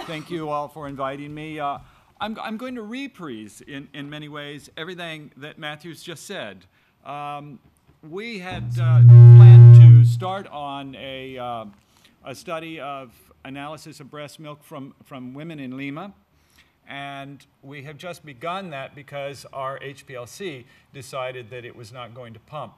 thank you all for inviting me. Uh, I'm, I'm going to reprise, in, in many ways, everything that Matthew's just said. Um, we had uh, planned to start on a, uh, a study of analysis of breast milk from, from women in Lima. And we have just begun that because our HPLC decided that it was not going to pump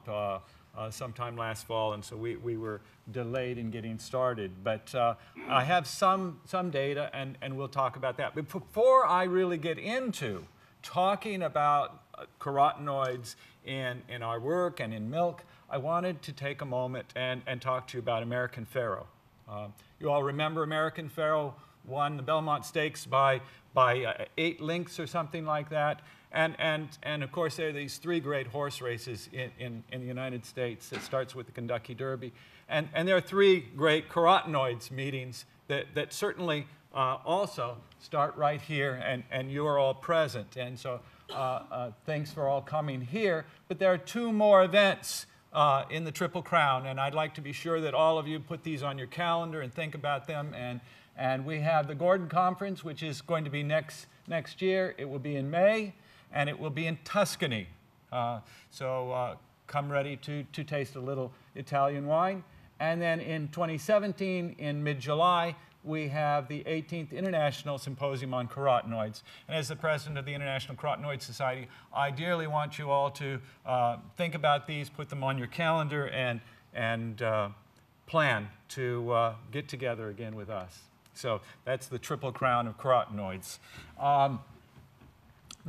uh, sometime last fall, and so we, we were delayed in getting started. But uh, I have some, some data, and, and we'll talk about that. But before I really get into talking about uh, carotenoids in, in our work and in milk, I wanted to take a moment and, and talk to you about American Pharoah. Uh, you all remember American Pharoah won the Belmont Stakes by, by uh, eight lengths or something like that. And, and, and of course, there are these three great horse races in, in, in the United States. It starts with the Kentucky Derby. And, and there are three great carotenoids meetings that, that certainly uh, also start right here, and, and you are all present. And so uh, uh, thanks for all coming here. But there are two more events uh, in the Triple Crown, and I'd like to be sure that all of you put these on your calendar and think about them. And, and we have the Gordon Conference, which is going to be next, next year. It will be in May and it will be in Tuscany. Uh, so uh, come ready to, to taste a little Italian wine. And then in 2017, in mid-July, we have the 18th International Symposium on Carotenoids. And as the president of the International Carotenoid Society, I dearly want you all to uh, think about these, put them on your calendar, and, and uh, plan to uh, get together again with us. So that's the triple crown of carotenoids. Um,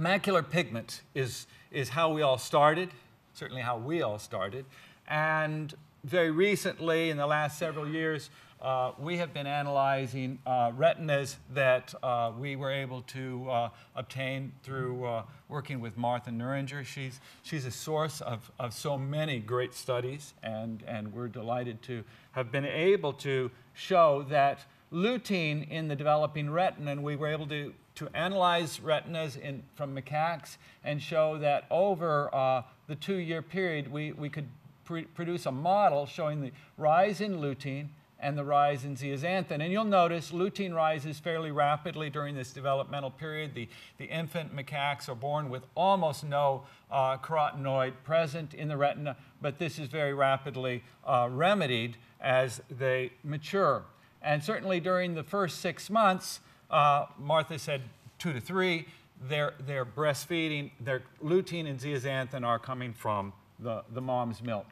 macular pigment is, is how we all started, certainly how we all started. And very recently, in the last several years, uh, we have been analyzing uh, retinas that uh, we were able to uh, obtain through uh, working with Martha Neuringer. She's, she's a source of, of so many great studies, and, and we're delighted to have been able to show that lutein in the developing retina, and we were able to to analyze retinas in, from macaques and show that over uh, the two-year period, we, we could pr produce a model showing the rise in lutein and the rise in zeaxanthin. And you'll notice lutein rises fairly rapidly during this developmental period. The, the infant macaques are born with almost no uh, carotenoid present in the retina, but this is very rapidly uh, remedied as they mature. And certainly during the first six months, uh, Martha said two to three. They're, they're breastfeeding. Their lutein and zeaxanthin are coming from the, the mom's milk.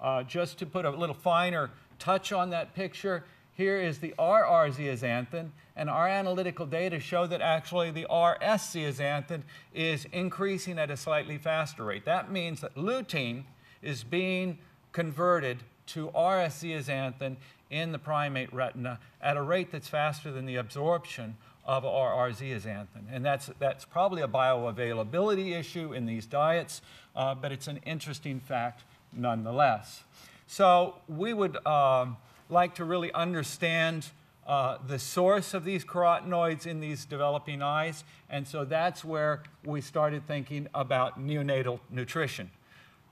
Uh, just to put a little finer touch on that picture, here is the RR zeaxanthin, and our analytical data show that actually the RS zeaxanthin is increasing at a slightly faster rate. That means that lutein is being converted to RS zeaxanthin in the primate retina at a rate that's faster than the absorption of RR zeaxanthin. And that's, that's probably a bioavailability issue in these diets, uh, but it's an interesting fact nonetheless. So we would um, like to really understand uh, the source of these carotenoids in these developing eyes, and so that's where we started thinking about neonatal nutrition.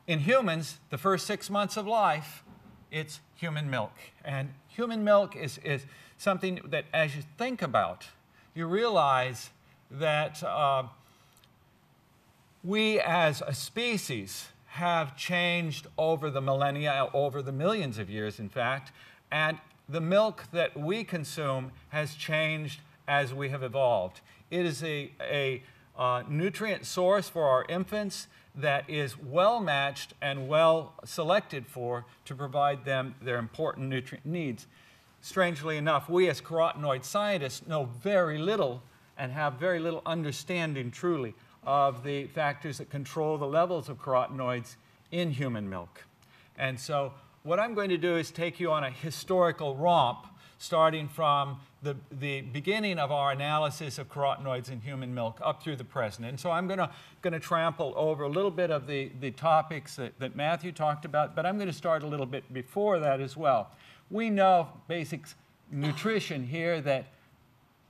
In humans, the first six months of life, it's human milk. And human milk is, is something that as you think about, you realize that uh, we as a species have changed over the millennia, over the millions of years, in fact, and the milk that we consume has changed as we have evolved. It is a, a uh, nutrient source for our infants that is well matched and well selected for to provide them their important nutrient needs. Strangely enough, we as carotenoid scientists know very little and have very little understanding truly of the factors that control the levels of carotenoids in human milk. And so what I'm going to do is take you on a historical romp starting from the, the beginning of our analysis of carotenoids in human milk up through the present. And so I'm going to trample over a little bit of the, the topics that, that Matthew talked about, but I'm going to start a little bit before that as well. We know basic nutrition here that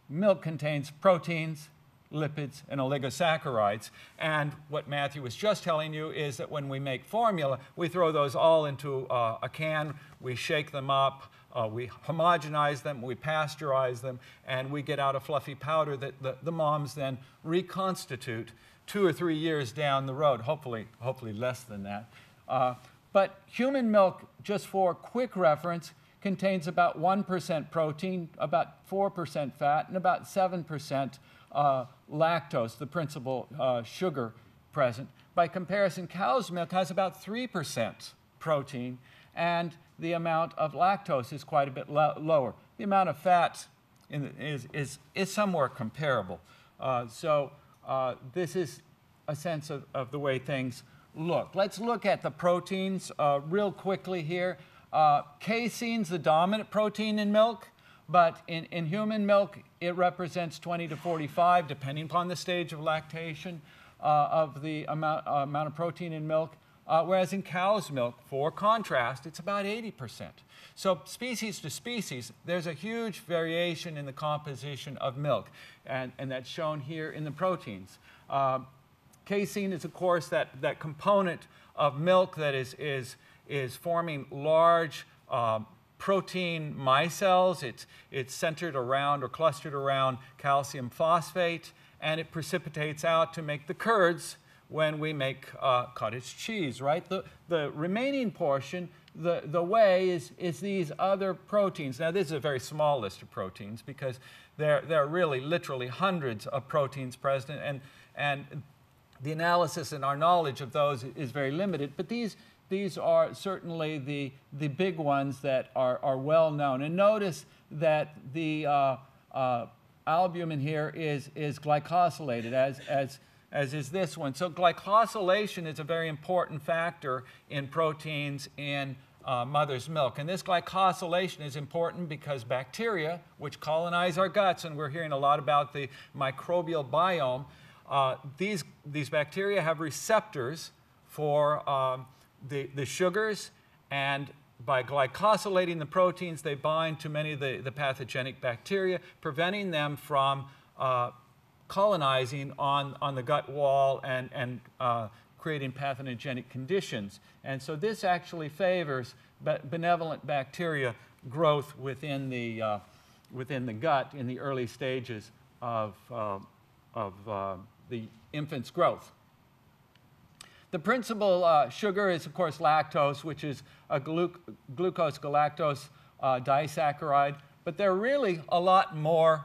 milk contains proteins, lipids, and oligosaccharides. And what Matthew was just telling you is that when we make formula, we throw those all into uh, a can, we shake them up, uh, we homogenize them, we pasteurize them, and we get out a fluffy powder that the, the moms then reconstitute two or three years down the road, hopefully, hopefully less than that. Uh, but human milk, just for quick reference, contains about 1% protein, about 4% fat, and about 7% uh, lactose, the principal uh, sugar present. By comparison, cow's milk has about 3% protein, and the amount of lactose is quite a bit lo lower. The amount of fat the, is, is, is somewhat comparable. Uh, so uh, this is a sense of, of the way things look. Let's look at the proteins uh, real quickly here. Uh, casein's the dominant protein in milk, but in, in human milk, it represents 20 to 45, depending upon the stage of lactation, uh, of the amount, amount of protein in milk. Uh, whereas in cow's milk, for contrast, it's about 80%. So species to species, there's a huge variation in the composition of milk, and, and that's shown here in the proteins. Uh, casein is, of course, that, that component of milk that is, is, is forming large uh, protein micelles. It's, it's centered around or clustered around calcium phosphate, and it precipitates out to make the curds when we make uh, cottage cheese, right? The, the remaining portion, the, the whey, is, is these other proteins. Now, this is a very small list of proteins because there, there are really literally hundreds of proteins present, and, and the analysis and our knowledge of those is very limited. But these, these are certainly the, the big ones that are, are well known. And notice that the uh, uh, albumin here is, is glycosylated as, as as is this one. So glycosylation is a very important factor in proteins in uh, mother's milk. And this glycosylation is important because bacteria, which colonize our guts, and we're hearing a lot about the microbial biome, uh, these, these bacteria have receptors for um, the, the sugars, and by glycosylating the proteins, they bind to many of the, the pathogenic bacteria, preventing them from uh, colonizing on, on the gut wall and, and uh, creating pathogenic conditions. And so this actually favors benevolent bacteria growth within the, uh, within the gut in the early stages of, uh, of uh, the infant's growth. The principal uh, sugar is, of course, lactose, which is a glu glucose galactose uh, disaccharide, but there are really a lot more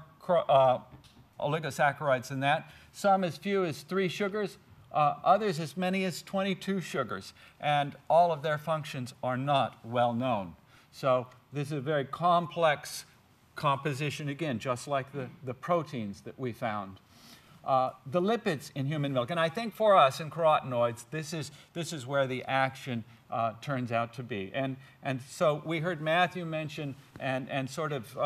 oligosaccharides in that, some as few as three sugars, uh, others as many as 22 sugars, and all of their functions are not well known. So this is a very complex composition, again, just like the, the proteins that we found. Uh, the lipids in human milk, and I think for us in carotenoids, this is, this is where the action uh, turns out to be. And, and so we heard Matthew mention and, and sort of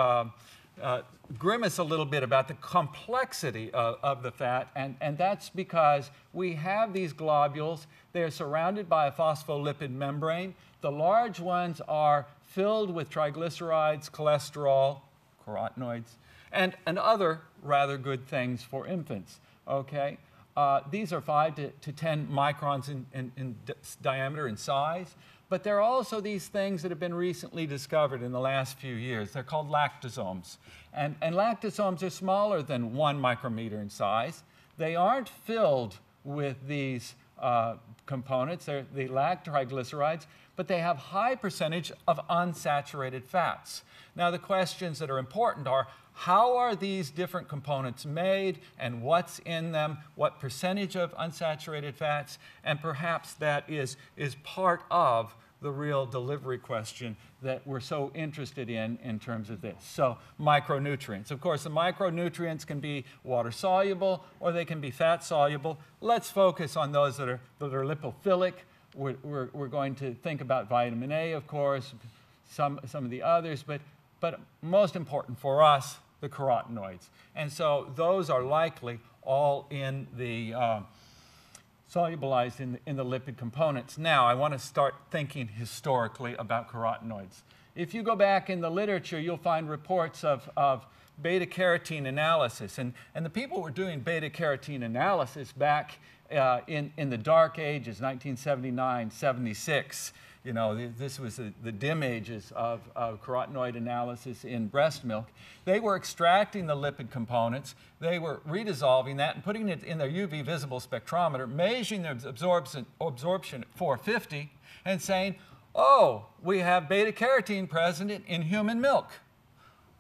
uh, grimace a little bit about the complexity of, of, the fat, and, and that's because we have these globules. They're surrounded by a phospholipid membrane. The large ones are filled with triglycerides, cholesterol, carotenoids, and, and other rather good things for infants, okay? Uh, these are 5 to, to 10 microns in, in, in diameter and size. But there are also these things that have been recently discovered in the last few years. They're called lactosomes. And, and lactosomes are smaller than one micrometer in size. They aren't filled with these uh, components. They're, they but they have high percentage of unsaturated fats. Now, the questions that are important are how are these different components made and what's in them, what percentage of unsaturated fats, and perhaps that is, is part of the real delivery question that we're so interested in in terms of this. So micronutrients. Of course, the micronutrients can be water soluble or they can be fat soluble. Let's focus on those that are, that are lipophilic. We're, we're, we're going to think about vitamin A, of course, some, some of the others, but, but most important for us, the carotenoids. And so those are likely all in the uh, solubilized in the, in the lipid components. Now, I want to start thinking historically about carotenoids. If you go back in the literature, you'll find reports of, of beta carotene analysis. And, and the people were doing beta carotene analysis back uh, in, in the dark ages, 1979, 76. You know, th- this was the, dim ages of, of carotenoid analysis in breast milk. They were extracting the lipid components, they were redissolving that and putting it in their UV visible spectrometer, measuring the absorption, absorption at 450, and saying, oh, we have beta carotene present in human milk.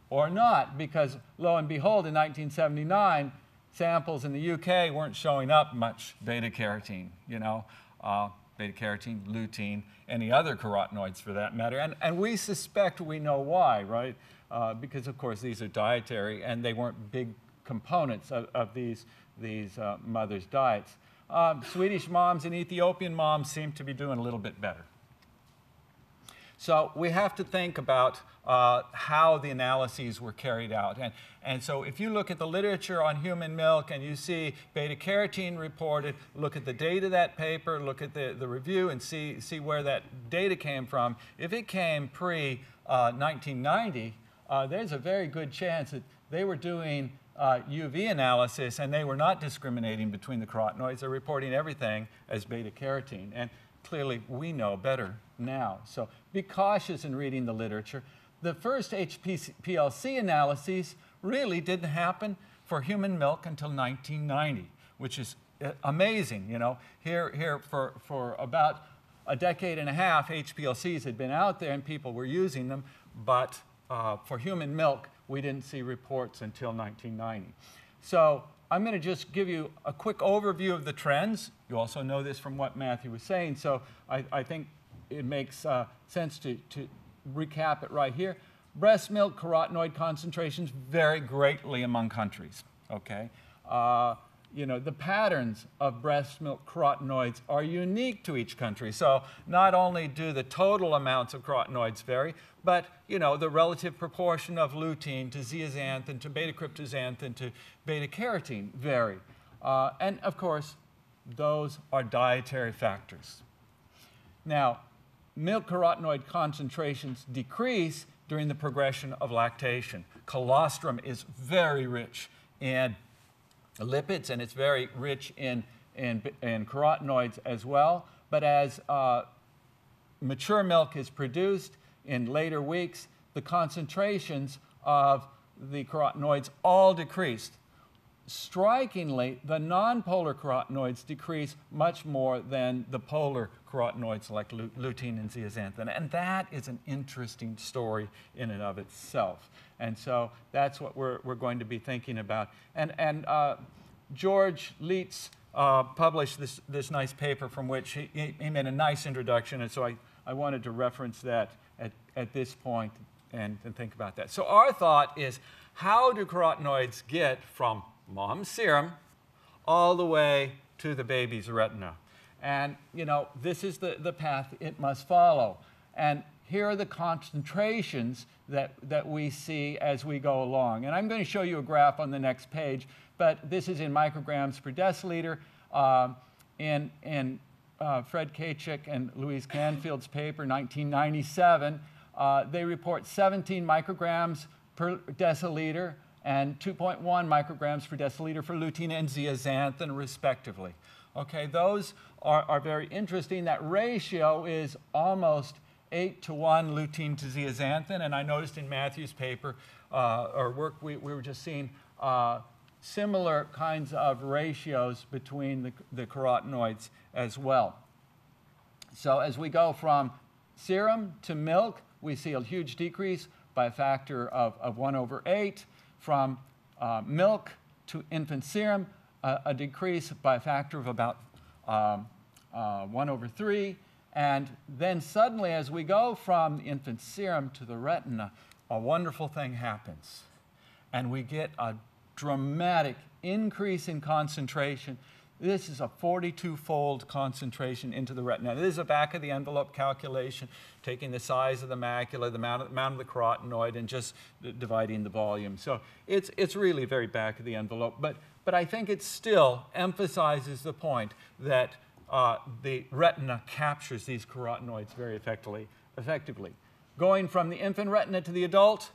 Or not, because lo and behold, in 1979, samples in the UK weren't showing up much beta carotene, you know. Uh, beta carotene, lutein, any other carotenoids for that matter. And, and we suspect we know why, right? Uh, because, of course, these are dietary and they weren't big components of, of these, these uh, mothers' diets. Um, Swedish moms and Ethiopian moms seem to be doing a little bit better. So we have to think about uh, how the analyses were carried out. And, and so if you look at the literature on human milk and you see beta carotene reported, look at the date of that paper, look at the, the review and see, see where that data came from. If it came pre uh, 1990, uh, there's a very good chance that they were doing uh, UV analysis and they were not discriminating between the carotenoids. They're reporting everything as beta carotene. And clearly we know better now. So be cautious in reading the literature. The first HPLC analyses really didn't happen for human milk until 1990, which is uh, amazing. You know, here, here for, for about a decade and a half, HPLCs had been out there and people were using them, but uh, for human milk, we didn't see reports until 1990. So I'm going to just give you a quick overview of the trends. You also know this from what Matthew was saying, so I, I think it makes uh, sense to, to recap it right here. Breast milk carotenoid concentrations vary greatly among countries, okay? Uh, you know, the patterns of breast milk carotenoids are unique to each country. So not only do the total amounts of carotenoids vary, but, you know, the relative proportion of lutein to zeaxanthin to beta-cryptoxanthin to beta-carotene vary. Uh, and of course, those are dietary factors. Now, milk carotenoid concentrations decrease during the progression of lactation. Colostrum is very rich in lipids and it's very rich in, in, in carotenoids as well. But as uh, mature milk is produced in later weeks, the concentrations of the carotenoids all decreased. Strikingly, the nonpolar carotenoids decrease much more than the polar carotenoids like lutein and zeaxanthin. And that is an interesting story in and of itself. And so that's what we're, we're going to be thinking about. And, and uh, George Lietz uh, published this, this nice paper from which he, he made a nice introduction. And so I, I wanted to reference that at, at this point and, and think about that. So our thought is, how do carotenoids get from mom's serum all the way to the baby's retina? And, you know, this is the, the path it must follow. And here are the concentrations that, that we see as we go along. And I'm going to show you a graph on the next page, but this is in micrograms per deciliter. Um, in in uh, Fred Khachik and Louise Canfield's paper, 1997, uh, they report 17 micrograms per deciliter and 2.1 micrograms per deciliter for lutein and zeaxanthin, respectively. Okay, those are, are very interesting. That ratio is almost 8 to 1 lutein to zeaxanthin. And I noticed in Matthew's paper uh, or work, we, we were just seeing uh, similar kinds of ratios between the, the carotenoids as well. So as we go from serum to milk, we see a huge decrease by a factor of, of 1 over 8. From uh, milk to infant serum, uh, a decrease by a factor of about um, uh, 1 over 3. And then suddenly, as we go from infant serum to the retina, a wonderful thing happens. And we get a dramatic increase in concentration. This is a 42 fold concentration into the retina. This is a back of the envelope calculation, taking the size of the macula, the amount of, amount of the carotenoid, and just dividing the volume. So it's, it's really very back of the envelope. But but I think it still emphasizes the point that uh, the retina captures these carotenoids very effectively, effectively. Going from the infant retina to the adult,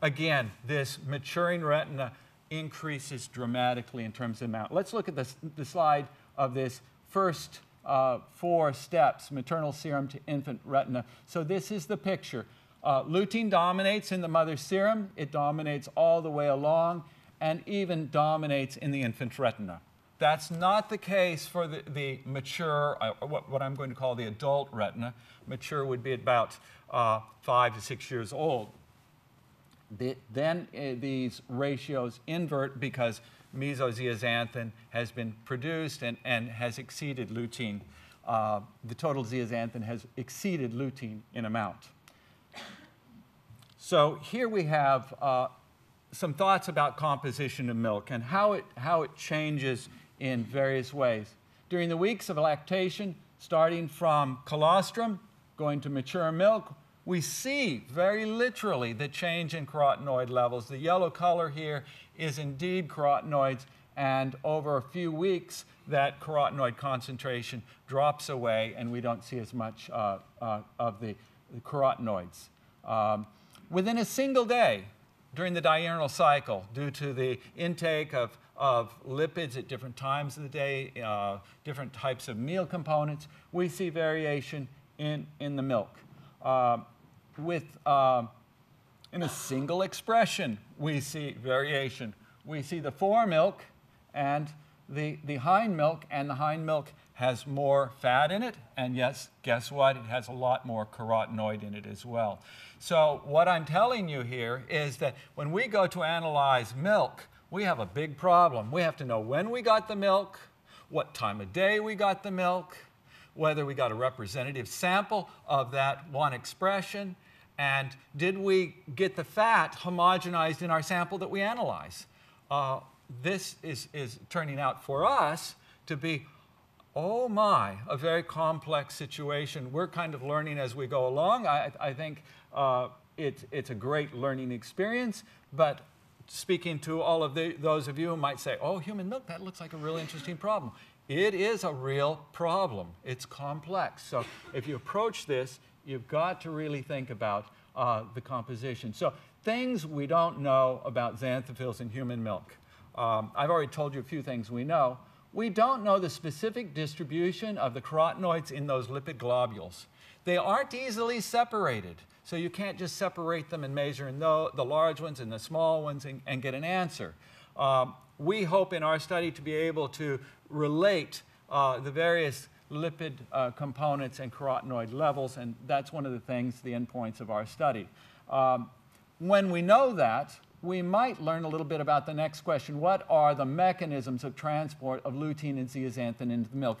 again, this maturing retina increases dramatically in terms of amount. Let's look at this, the slide of this first uh, four steps, maternal serum to infant retina. So this is the picture. Uh, lutein dominates in the mother's serum. It dominates all the way along and even dominates in the infant retina. That's not the case for the, the mature, uh, what, what, I'm going to call the adult retina. Mature would be about uh, five to six years old. The, then uh, these ratios invert because mesozeaxanthin has been produced and, and has exceeded lutein. Uh, the total zeaxanthin has exceeded lutein in amount. So here we have uh, some thoughts about composition of milk and how it, how it changes in various ways. During the weeks of lactation, starting from colostrum, going to mature milk, we see very literally the change in carotenoid levels. The yellow color here is indeed carotenoids, and over a few weeks, that carotenoid concentration drops away, and we don't see as much uh, uh, of the, the carotenoids. Um, within a single day, during the diurnal cycle, due to the intake of, of lipids at different times of the day, uh, different types of meal components, we see variation in, in the milk. Uh, with, uh, in a single expression, we see variation. We see the fore milk and the, the hind milk, and the hind milk has more fat in it, and yes, guess what? It has a lot more carotenoid in it as well. So what I'm telling you here is that when we go to analyze milk, we have a big problem. We have to know when we got the milk, what time of day we got the milk, whether we got a representative sample of that one expression, and did we get the fat homogenized in our sample that we analyze? Uh, this is, is turning out for us to be, oh my, a very complex situation. We're kind of learning as we go along. I, I think uh, it, it's a great learning experience, but speaking to all of the, those of you who might say, oh, human milk, that looks like a really interesting problem. It is a real problem. It's complex. So if you approach this, you've got to really think about uh, the composition. So things we don't know about xanthophylls in human milk. Um, I've already told you a few things we know. We don't know the specific distribution of the carotenoids in those lipid globules. They aren't easily separated, so you can't just separate them and measure in the, the large ones and the small ones and, and get an answer. Um, we hope in our study to be able to relate uh, the various lipid uh, components and carotenoid levels, and that's one of the things, the endpoints of our study. Um, when we know that, we might learn a little bit about the next question. What are the mechanisms of transport of lutein and zeaxanthin into the milk?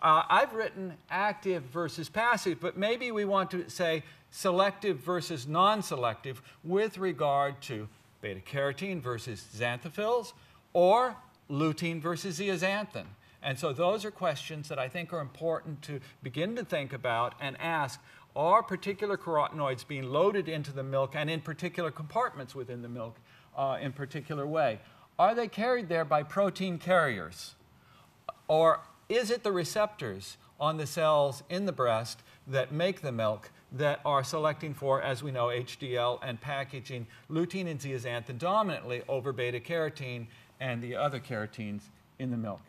Uh, I've written active versus passive, but maybe we want to say selective versus non-selective with regard to beta carotene versus xanthophylls or lutein versus zeaxanthin. And so those are questions that I think are important to begin to think about and ask, are particular carotenoids being loaded into the milk and in particular compartments within the milk uh, in particular way? Are they carried there by protein carriers? Or is it the receptors on the cells in the breast that make the milk that are selecting for, as we know, HDL and packaging lutein and zeaxanthin dominantly over beta carotene and the other carotenes in the milk?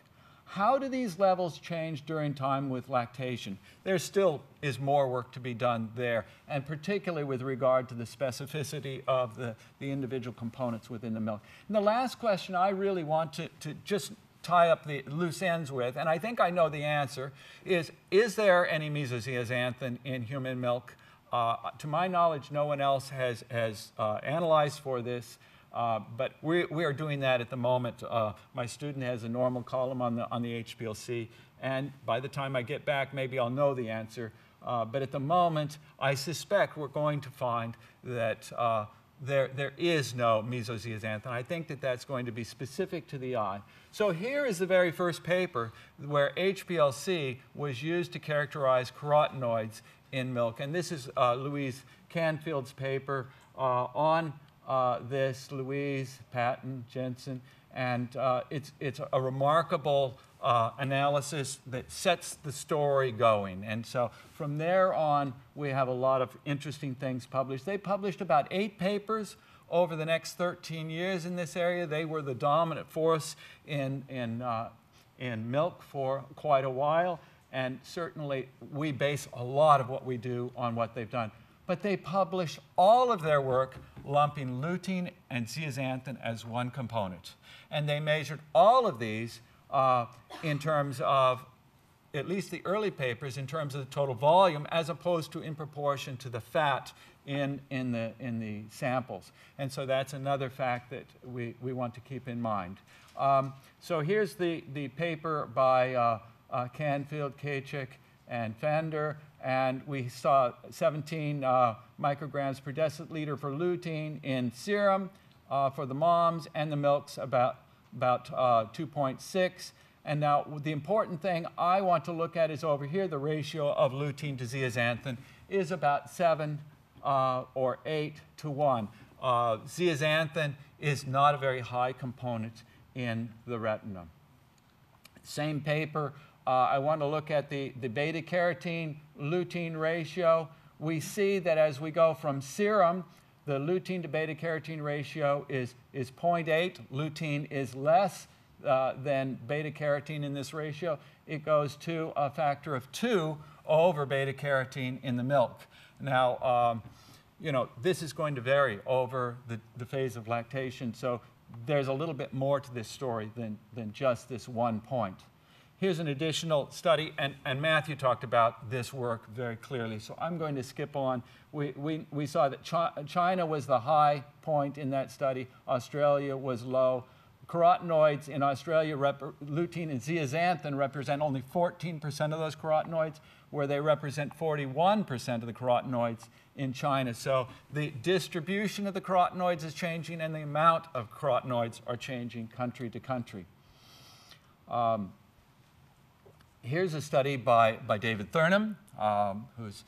How do these levels change during time with lactation? There still is more work to be done there, and particularly with regard to the specificity of the, the individual components within the milk. And the last question I really want to, to just tie up the loose ends with, and I think I know the answer, is is there any mesozeaxanthin in human milk? Uh, to my knowledge, no one else has, has uh, analyzed for this. Uh, but we, we are doing that at the moment. Uh, my student has a normal column on the, on the HPLC, and by the time I get back, maybe I'll know the answer. Uh, but at the moment, I suspect we're going to find that uh, there, there is no mesozeaxanthin. I think that that's going to be specific to the eye. So here is the very first paper where HPLC was used to characterize carotenoids in milk. And this is uh, Louise Canfield's paper on uh, this, Louise, Patton, Jensen, and uh, it's, it's a remarkable uh, analysis that sets the story going. And so from there on, we have a lot of interesting things published. They published about eight papers over the next 13 years in this area. They were the dominant force in, in, uh, in milk for quite a while. and certainly we base a lot of what we do on what they've done. But they publish all of their work lumping lutein and zeaxanthin as one component. And they measured all of these uh, in terms of, at least the early papers, in terms of the total volume, as opposed to in proportion to the fat in, in, the, in the samples. And so that's another fact that we, we want to keep in mind. Um, so here's the, the paper by uh, uh, Canfield, Khachik, and Fender, and we saw 17 uh, micrograms per deciliter for lutein in serum uh, for the moms, and the milks about, about uh, 2.6. And now the important thing I want to look at is over here, the ratio of lutein to zeaxanthin is about 7 uh, or 8 to 1. Uh, zeaxanthin is not a very high component in the retina. Same paper, uh, I want to look at the, the beta carotene lutein ratio. We see that as we go from serum, the lutein to beta carotene ratio is, is 0.8. Lutein is less uh, than beta carotene in this ratio. It goes to a factor of 2 over beta carotene in the milk. Now, um, you know, this is going to vary over the, the phase of lactation, so there's a little bit more to this story than, than just this one point. Here's an additional study, and, and Matthew talked about this work very clearly, so I'm going to skip on. We, we, we saw that China was the high point in that study, Australia was low. Carotenoids in Australia, lutein and zeaxanthin represent only 14% of those carotenoids, where they represent 41% of the carotenoids in China. So the distribution of the carotenoids is changing, and the amount of carotenoids are changing country to country. Um, here's a study by, by David Thurnham, um, who's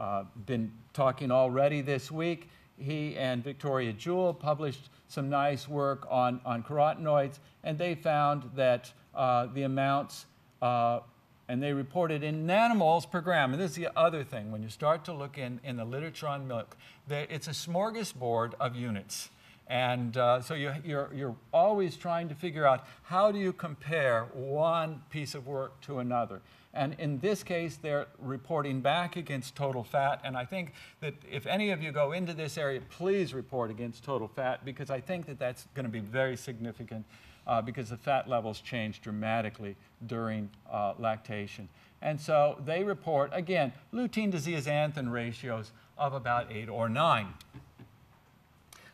uh, been talking already this week. He and Victoria Jewell published some nice work on, on carotenoids, and they found that uh, the amounts, uh, and they reported in nanomoles per gram. And this is the other thing, when you start to look in, in the literature on milk, it's a smorgasbord of units. And uh, so you, you're, you're always trying to figure out how do you compare one piece of work to another. And in this case, they're reporting back against total fat. And I think that if any of you go into this area, please report against total fat because I think that that's going to be very significant uh, because the fat levels change dramatically during uh, lactation. And so they report, again, lutein to zeaxanthin ratios of about 8 or 9.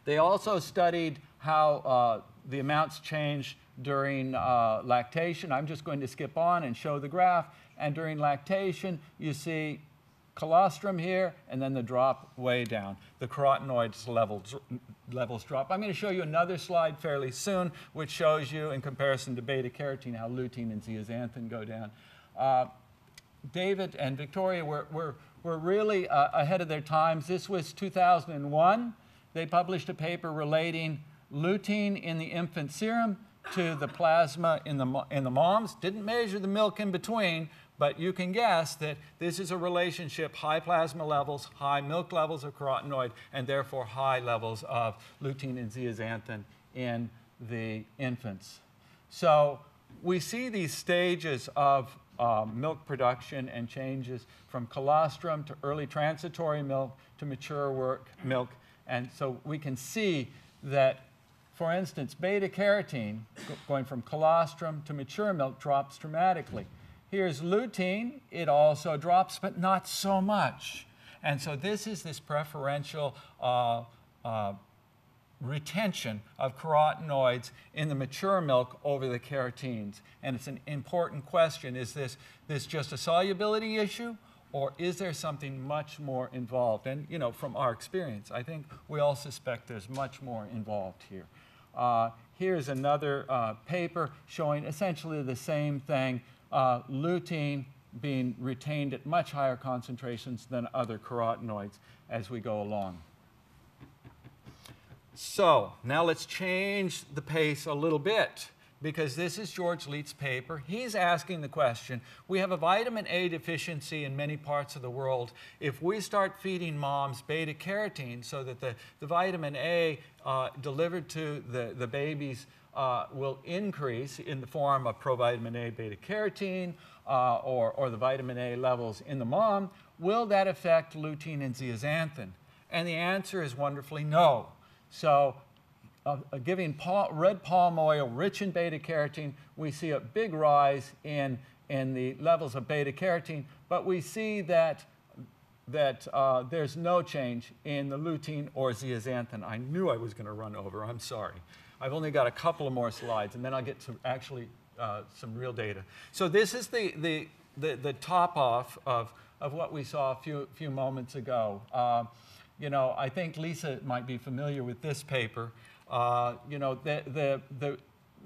They also studied how uh, the amounts change during uh, lactation. I'm just going to skip on and show the graph. And during lactation, you see colostrum here, and then the drop way down. The carotenoids levels, levels drop. I'm going to show you another slide fairly soon, which shows you, in comparison to beta carotene, how lutein and zeaxanthin go down. Uh, David and Victoria were, were, were really uh, ahead of their times. This was 2001 they published a paper relating lutein in the infant serum to the plasma in the, in the moms. Didn't measure the milk in between, but you can guess that this is a relationship high plasma levels, high milk levels of carotenoid, and therefore high levels of lutein and zeaxanthin in the infants. So we see these stages of uh, milk production and changes from colostrum to early transitory milk to mature work, milk and so we can see that, for instance, beta carotene, going from colostrum to mature milk, drops dramatically. Here's lutein, it also drops, but not so much. And so this is this preferential uh, uh, retention of carotenoids in the mature milk over the carotenes. And it's an important question. Is this, this just a solubility issue or is there something much more involved? And, you know, from our experience, I think we all suspect there's much more involved here. Uh, here's another uh, paper showing essentially the same thing, uh, lutein being retained at much higher concentrations than other carotenoids as we go along. So now let's change the pace a little bit because this is George Lietz paper. He's asking the question, we have a vitamin A deficiency in many parts of the world. If we start feeding moms beta carotene so that the, the vitamin A uh, delivered to the, the babies uh, will increase in the form of provitamin A beta carotene, uh, or, or the vitamin A levels in the mom, will that affect lutein and zeaxanthin? And the answer is wonderfully no. So uh, giving red palm oil rich in beta carotene, we see a big rise in, in the levels of beta carotene, but we see that, that uh, there's no change in the lutein or zeaxanthin. I knew I was going to run over. I'm sorry. I've only got a couple of more slides, and then I'll get to actually uh, some real data. So this is the, the, the, the, top off of, of what we saw a few, few moments ago. Uh, you know, I think Lisa might be familiar with this paper. Uh, you know, the, the, the,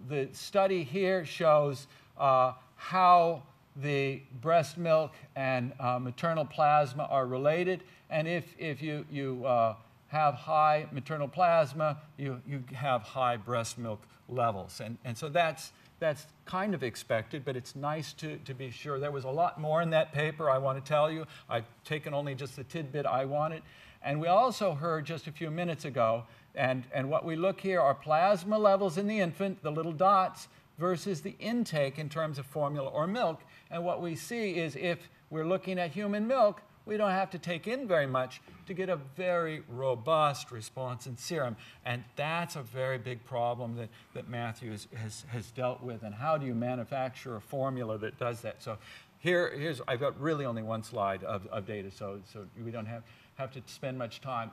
the study here shows uh, how the breast milk and uh, maternal plasma are related. And if, if you, you uh, have high maternal plasma, you, you have high breast milk levels. And, and so that's, that's kind of expected, but it's nice to, to be sure. There was a lot more in that paper, I want to tell you. I've taken only just the tidbit I wanted. And we also heard just a few minutes ago, and, and what we look here are plasma levels in the infant, the little dots, versus the intake in terms of formula or milk. And what we see is if we're looking at human milk, we don't have to take in very much to get a very robust response in serum. And that's a very big problem that, that Matthew has, has, has dealt with. And how do you manufacture a formula that does that? So here, here's, I've got really only one slide of, of data, so, so we don't have, have to spend much time.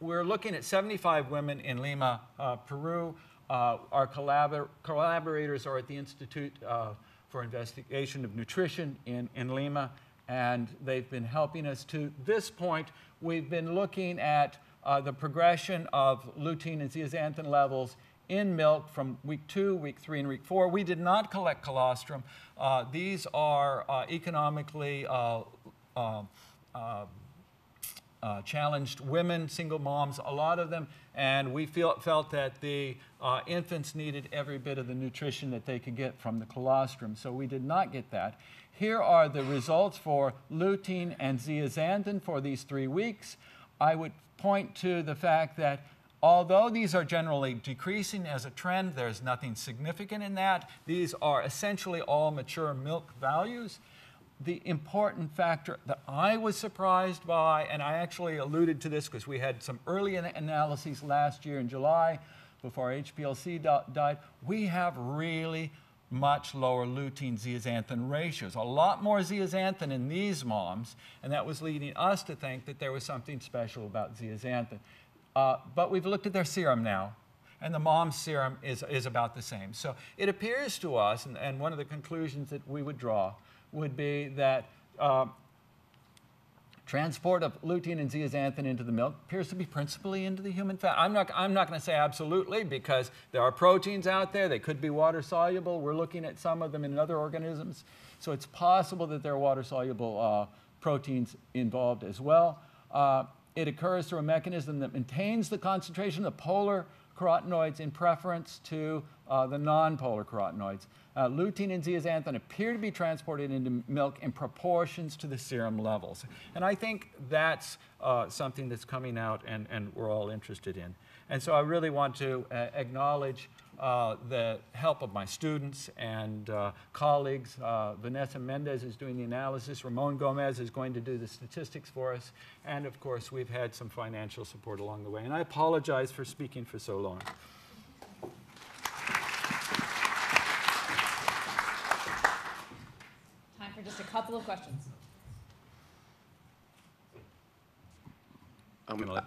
We're looking at 75 women in Lima, uh, Peru. Uh, our collabor collaborators are at the Institute uh, for Investigation of Nutrition in, in Lima, and they've been helping us to this point. We've been looking at uh, the progression of lutein and zeaxanthin levels in milk from week two, week three, and week four. We did not collect colostrum. Uh, these are uh, economically uh, uh, challenged women, single moms, a lot of them, and we feel, felt that the uh, infants needed every bit of the nutrition that they could get from the colostrum, so we did not get that. Here are the results for lutein and zeaxanthin for these three weeks. I would point to the fact that although these are generally decreasing as a trend, there's nothing significant in that. These are essentially all mature milk values the important factor that I was surprised by, and I actually alluded to this because we had some early analyses last year in July before HPLC died, we have really much lower lutein zeaxanthin ratios. A lot more zeaxanthin in these moms, and that was leading us to think that there was something special about zeaxanthin. Uh, but we've looked at their serum now, and the mom's serum is, is about the same. So it appears to us, and, and one of the conclusions that we would draw would be that uh, transport of lutein and zeaxanthin into the milk appears to be principally into the human fat. I'm not, I'm not going to say absolutely because there are proteins out there. They could be water soluble. We're looking at some of them in other organisms. So it's possible that there are water soluble uh, proteins involved as well. Uh, it occurs through a mechanism that maintains the concentration of the polar carotenoids in preference to uh, the non-polar carotenoids. Uh, lutein and zeaxanthin appear to be transported into milk in proportions to the serum levels. And I think that's uh, something that's coming out and, and we're all interested in. And so I really want to uh, acknowledge uh, the help of my students and uh, colleagues. Uh, Vanessa Mendez is doing the analysis. Ramon Gomez is going to do the statistics for us. And of course, we've had some financial support along the way. And I apologize for speaking for so long. Time for just a couple of questions. Um,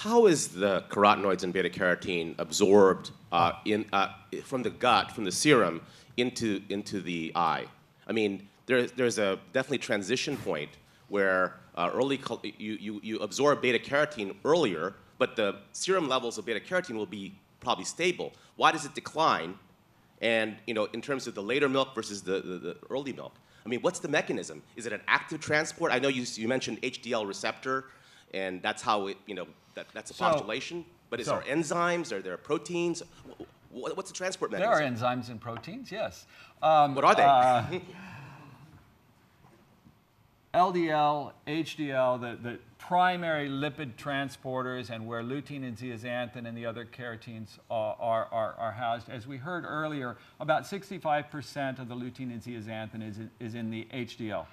how is the carotenoids and beta carotene absorbed uh, in, uh, from the gut, from the serum, into, into the eye? I mean, there, there's a definitely transition point where uh, early you, you, you absorb beta carotene earlier, but the serum levels of beta carotene will be probably stable. Why does it decline? And you know, in terms of the later milk versus the, the, the early milk, I mean, what's the mechanism? Is it an active transport? I know you, you mentioned HDL receptor and that's how it, you know, that, that's a So- postulation. But is so- there enzymes? Are there proteins? Wh- What's the transport mechanism? There are enzymes and proteins, yes. Um, What are they? uh, LDL, HDL, the, the primary lipid transporters, and where lutein and zeaxanthin and the other carotenes are, are, are, housed. As we heard earlier, about 65% of the lutein and zeaxanthin is in, is in the HDL.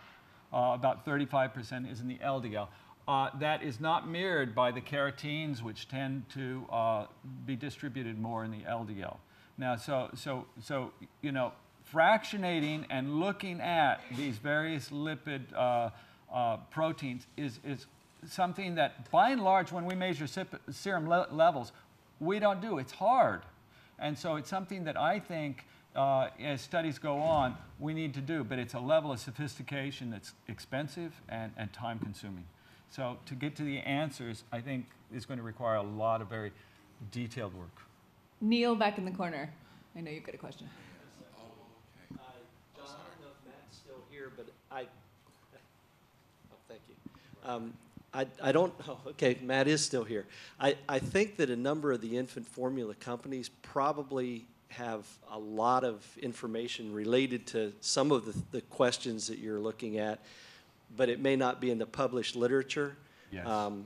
Uh, about 35% is in the LDL. Uh, that is not mirrored by the carotenes, which tend to uh, be distributed more in the LDL. Now, so, so, so, you know, fractionating and looking at these various lipid uh, uh, proteins is, is something that, by and large, when we measure serum le- levels, we don't do. It's hard. And so it's something that I think, uh, as studies go on, we need to do. But it's a level of sophistication that's expensive and, and time consuming. So to get to the answers, I think is going to require a lot of very detailed work. Neil back in the corner. I know you've got a question. John, I don't know if Matt's still here, but I, oh, thank you. Um, I, I don't, oh, okay, Matt is still here. I, I think that a number of the infant formula companies probably have a lot of information related to some of the, the questions that you're looking at, but it may not be in the published literature. Yes. Um,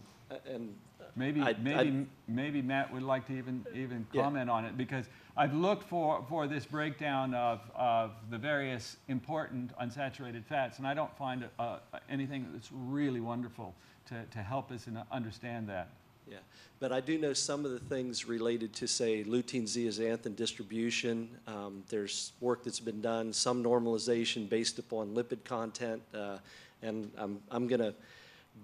and Maybe, I- I- maybe, maybe Matt would like to even, even Yeah. comment on it, because I've looked for, for this breakdown of, of the various important unsaturated fats, and I don't find uh, anything that's really wonderful to, to help us in, understand that. Yeah, but I do know some of the things related to, say, lutein zeaxanthin distribution. Um, there's work that's been done, some normalization based upon lipid content, uh, and I'm, I'm going to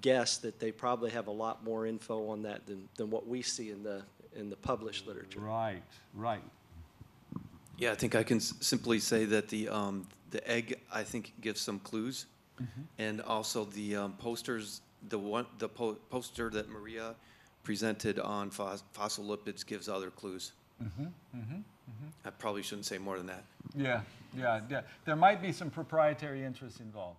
guess that they probably have a lot more info on that than, than what we see in the, in the published literature. Right, right. Yeah, I think I can s- simply say that the, um, the egg, I think, gives some clues. And also the um, posters, the one, the po- poster that Maria presented on phos- phospholipids gives other clues. Mm -hmm, mm -hmm, mm -hmm. I probably shouldn't say more than that. Yeah, yeah, yeah. There might be some proprietary interests involved.